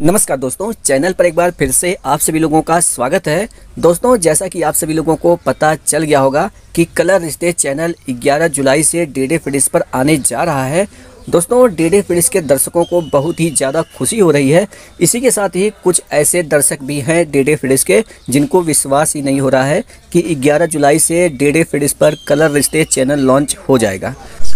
नमस्कार दोस्तों, चैनल पर एक बार फिर से आप सभी लोगों का स्वागत है। दोस्तों, जैसा कि आप सभी लोगों को पता चल गया होगा कि कलर रिश्ते चैनल 11 जुलाई से डी डी फिडिस पर आने जा रहा है। दोस्तों डी डी फिडिस के दर्शकों को बहुत ही ज़्यादा खुशी हो रही है। इसी के साथ ही कुछ ऐसे दर्शक भी हैं डी डी फिडिस के, जिनको विश्वास ही नहीं हो रहा है कि 11 जुलाई से डी डी फिडिस पर कलर रिश्ते चैनल लॉन्च हो जाएगा।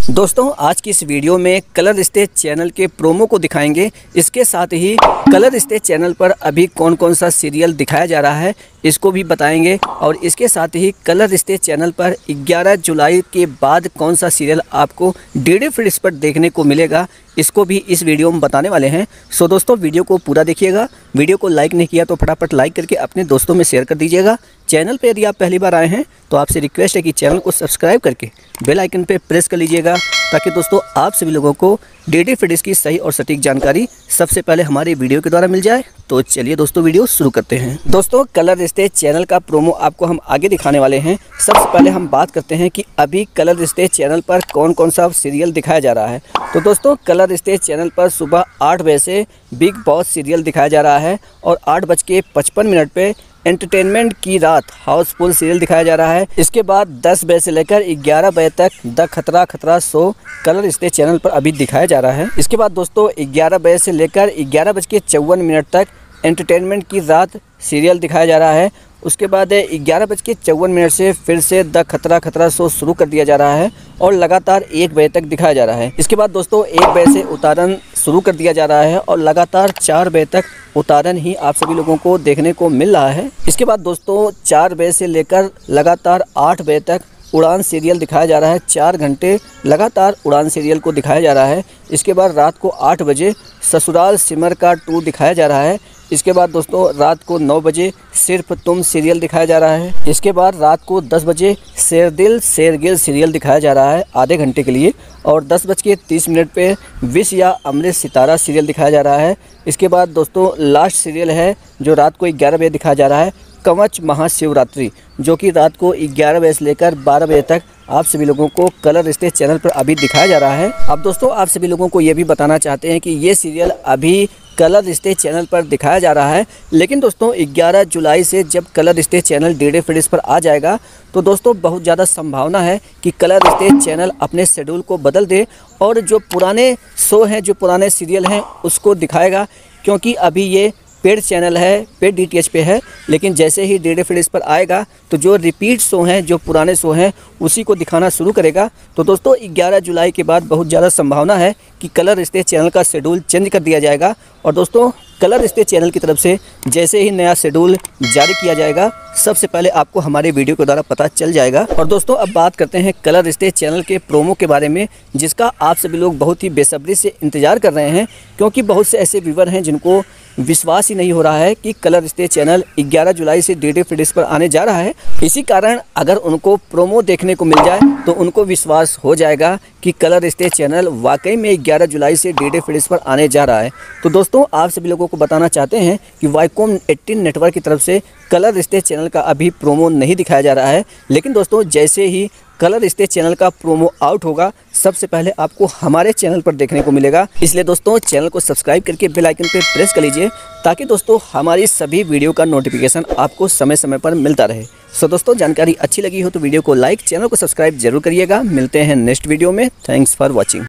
दोस्तों, आज की इस वीडियो में कलर रिश्ते चैनल के प्रोमो को दिखाएँगे। इसके साथ ही कलर रिश्ते चैनल पर अभी कौन कौन सा सीरियल दिखाया जा रहा है, इसको भी बताएँगे। और इसके साथ ही कलर रिश्ते चैनल पर 11 जुलाई के बाद कौन सा सीरियल आपको डी डी फ्रिज पर देखने को मिलेगा, इसको भी इस वीडियो में बताने वाले हैं। सो दोस्तों, वीडियो को पूरा देखिएगा। वीडियो को लाइक नहीं किया तो फटाफट लाइक करके अपने दोस्तों में शेयर कर दीजिएगा। चैनल पर यदि आप पहली बार आए हैं तो आपसे रिक्वेस्ट है कि चैनल को सब्सक्राइब करके बेलाइकन पर प्रेस कर लीजिएगा, ताकि दोस्तों आप सभी लोगों को डी डी फिडिस की सही और सटीक जानकारी सबसे पहले हमारे वीडियो के द्वारा मिल जाए। तो चलिए दोस्तों, वीडियो शुरू करते हैं। दोस्तों, कलर रिश्ते चैनल का प्रोमो आपको हम आगे दिखाने वाले हैं। सबसे पहले हम बात करते हैं कि अभी कलर रिश्ते चैनल पर कौन कौन सा सीरियल दिखाया जा रहा है। तो दोस्तों, कलर रिश्ते चैनल पर सुबह आठ बजे से बिग बॉस सीरियल दिखाया जा रहा है और आठ बज के पचपन मिनट पे एंटरटेनमेंट की रात हाउसफुल सीरियल दिखाया जा रहा है। इसके बाद 10 बजे से लेकर 11 बजे तक द खतरा खतरा शो कलर रिश्ते चैनल पर अभी दिखाया जा रहा है। इसके बाद दोस्तों 11 बजे से लेकर ग्यारह बज के चौवन मिनट तक एंटरटेनमेंट की रात सीरियल दिखाया जा रहा है। उसके बाद ग्यारह बज के चौवन मिनट से फिर से द खतरा खतरा शो शुरू कर दिया जा रहा है और लगातार एक बजे तक दिखाया जा रहा है। इसके बाद दोस्तों, एक बजे से उतारन शुरू कर दिया जा रहा है और लगातार चार बजे तक उतारन ही आप सभी लोगों को देखने को मिल रहा है। इसके बाद दोस्तों, चार बजे से लेकर लगातार आठ बजे तक उड़ान सीरियल दिखाया जा रहा है। चार घंटे लगातार उड़ान सीरियल को दिखाया जा रहा है। इसके बाद रात को आठ बजे ससुराल सिमर का टूर दिखाया जा रहा है। इसके बाद दोस्तों, रात को नौ बजे सिर्फ़ तुम सीरियल दिखाया जा रहा है। इसके बाद रात को दस बजे शेरदिल शेरगिल सीरियल दिखाया जा रहा है आधे घंटे के लिए। और दस बज के तीस मिनट पे विश या अमृत सितारा सीरियल दिखाया जा रहा है। इसके बाद दोस्तों, लास्ट सीरियल है जो रात को ग्यारह बजे दिखाया जा रहा है। कवच महाशिवरात्रि, जो कि रात को 11 बजे से लेकर 12 बजे तक आप सभी लोगों को कलर रिश्ते चैनल पर अभी दिखाया जा रहा है। अब दोस्तों, आप सभी लोगों को ये भी बताना चाहते हैं कि ये सीरियल अभी कलर रिश्ते चैनल पर दिखाया जा रहा है। लेकिन दोस्तों 11 जुलाई से जब कलर रिश्ते चैनल डी डी पर आ जाएगा तो दोस्तों, बहुत ज़्यादा संभावना है कि कलर रिश्ते चैनल अपने शेड्यूल को बदल दे और जो पुराने शो हैं, जो पुराने सीरियल हैं, उसको दिखाएगा, क्योंकि अभी ये पेड चैनल है, पेड डीटीएच पे है, लेकिन जैसे ही डी डी पर आएगा तो जो रिपीट शो हैं, जो पुराने शो हैं, उसी को दिखाना शुरू करेगा। तो दोस्तों 11 जुलाई के बाद बहुत ज़्यादा संभावना है कि कलर रिश्ते चैनल का शेड्यूल चेंज कर दिया जाएगा। और दोस्तों कलर रिश्ते चैनल की तरफ़ से जैसे ही नया शेड्यूल जारी किया जाएगा, सबसे पहले आपको हमारे वीडियो के द्वारा पता चल जाएगा। और दोस्तों, अब बात करते हैं कलर रिश्ते चैनल के प्रोमो के बारे में, जिसका आप सभी लोग बहुत ही बेसब्री से इंतज़ार कर रहे हैं, क्योंकि बहुत से ऐसे व्यूवर हैं जिनको विश्वास ही नहीं हो रहा है कि कलर रिश्ते चैनल 11 जुलाई से डी डी पर आने जा रहा है। इसी कारण अगर उनको प्रोमो देखने को मिल जाए तो उनको विश्वास हो जाएगा कि कलर रिश्ते चैनल वाकई में 11 जुलाई से डी डी पर आने जा रहा है। तो दोस्तों, आप सभी लोगों को बताना चाहते हैं कि वाईकॉम 18 नेटवर्क की तरफ़ से कलर रिश्ते चैनल का अभी प्रोमो नहीं दिखाया जा रहा है। लेकिन दोस्तों, जैसे ही कलर रिश्ते चैनल का प्रोमो आउट होगा। सबसे पहले आपको हमारे चैनल पर देखने को मिलेगा। इसलिए दोस्तों, चैनल को सब्सक्राइब करके बेल आइकन पर प्रेस कर लीजिए, ताकि दोस्तों हमारी सभी वीडियो का नोटिफिकेशन आपको समय समय पर मिलता रहे। सो दोस्तों, जानकारी अच्छी लगी हो तो वीडियो को लाइक चैनल को सब्सक्राइब ज़रूर करिएगा। मिलते हैं नेक्स्ट वीडियो में। Thanks for watching